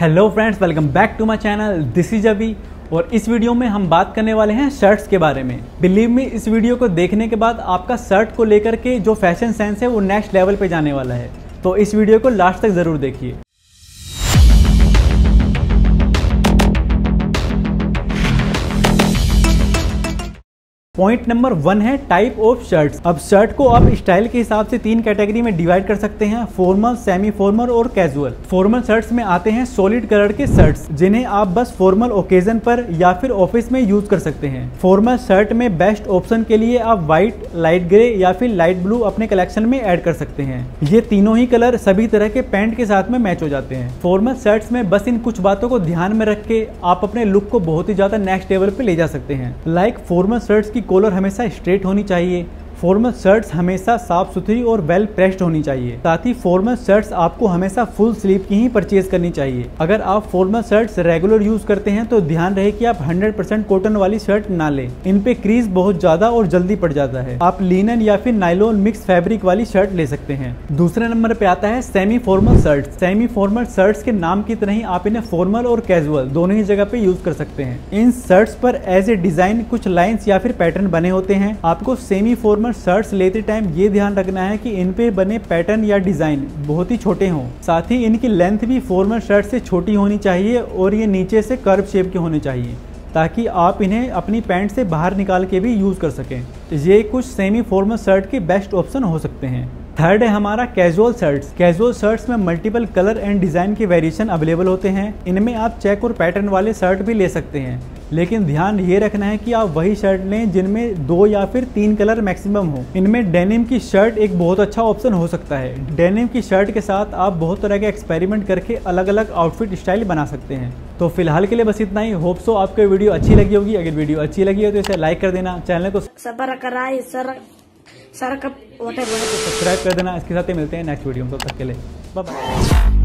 Hello friends welcome back to my channel this is अभी और इस वीडियो में हम बात करने वाले हैं शर्ट्स के बारे में। बिलीव मी इस वीडियो को देखने के बाद आपका शर्ट को लेकर के जो फ़ैशन सेंस है वो नेक्स्ट लेवल पे जाने वाला है। तो इस वीडियो को लास्ट तक ज़रूर देखिए। पॉइंट नंबर वन है टाइप ऑफ़ शर्ट अब शर्ट को आप स्टाइल के हिसाब से तीन कैटेगरी में डिवाइड कर सकते हैं फॉर्मल सेमी फॉर्मल और कैजुअल फॉर्मल शर्ट्स में आते हैं सॉलिड कलर के शर्ट्स जिन्हें आप बस फॉर्मल ओकेजन पर या फिर ऑफ़िस में यूज़ कर सकते हैं. फॉर्मल शर्ट में बेस्ट ऑप्शन के लिए आप व्हाइट लाइट ग्रे या फिर लाइट ब्लू अपने कलेक्शन में ऐड कर सकते हैं. ये तीनों ही कलर सभी तरह के पैंट के साथ में मैच हो जाते हैं. फॉर्मल शर्ट्स में बस इन कुछ बातों को ध्यान में रख के आप अपने लुक को बहुत ही ज़्यादा नेक्स्ट लेवल पे ले जा सकते हैं. लाइक फॉर्मल शर्ट्स की कॉलर हमेशा स्ट्रेट होनी चाहिए। फॉर्मल शर्ट्स हमेशा साफ़ सुथरी और वेल प्रेस्ड होनी चाहिए। साथ ही फॉर्मल शर्ट्स आपको हमेशा फुल स्लीव की ही परचेज करनी चाहिए। अगर आप फॉर्मल शर्ट्स रेगुलर यूज़ करते हैं तो ध्यान रहे कि आप 100% कॉटन वाली शर्ट ना लें। इन पे क्रीज बहुत ज़्यादा और जल्दी पड़ जाता है। आप लिनन या फिर नाइलोन मिक्स फैब्रिक वाली शर्ट ले सकते हैं। दूसरे नंबर पे आता है semi formal shirt semi formal shirts के नाम की तरह ही आप इन्हें फॉर्मल और कैजुअल दोनों ही जगह पे यूज़ कर सकते हैं। इन शर्ट्स पर एज ए डिज़ाइन कुछ लाइन्स या फिर पैटर्न बने होते हैं। आपको सेमी फॉर्मल फॉर्मल शर्ट्स लेते टाइम ये ध्यान रखना है कि इन पे बने पैटर्न या डिज़ाइन बहुत ही छोटे हों। साथ ही इनकी लेंथ भी फॉर्मल शर्ट से छोटी होनी चाहिए और ये नीचे से कर्व शेप के होने चाहिए, ताकि आप इन्हें अपनी पैंट से बाहर निकाल के भी यूज़ कर सकें। ये कुछ सेमी फॉर्मल शर्ट के बेस्ट ऑप्शन हो सकते हैं। थर्ड है हमारा कैजुअल शर्ट्स कैजुअल शर्ट्स में मल्टीपल कलर एंड डिज़ाइन के वेरिएशन अवेलेबल होते हैं। इनमें आप चेक और पैटर्न वाले शर्ट भी ले सकते हैं। लेकिन ध्यान ये रखना है कि आप वही शर्ट लें जिनमें दो या फिर तीन कलर मैक्सिमम हो। इनमें डेनिम की शर्ट एक बहुत अच्छा ऑप्शन हो सकता है। डेनिम की शर्ट के साथ आप बहुत तरह के एक्सपेरिमेंट करके अलग अलग आउटफिट स्टाइल बना सकते हैं। तो फ़िलहाल के लिए बस इतना ही। होप सो आपको वीडियो अच्छी लगी होगी। अगर वीडियो अच्छी लगी हो तो इसे लाइक कर देना। चैनल को सब्सक्राइब कर देना। इसके साथ ही मिलते हैं नेक्स्ट वीडियो में। तब तक के लिए बाय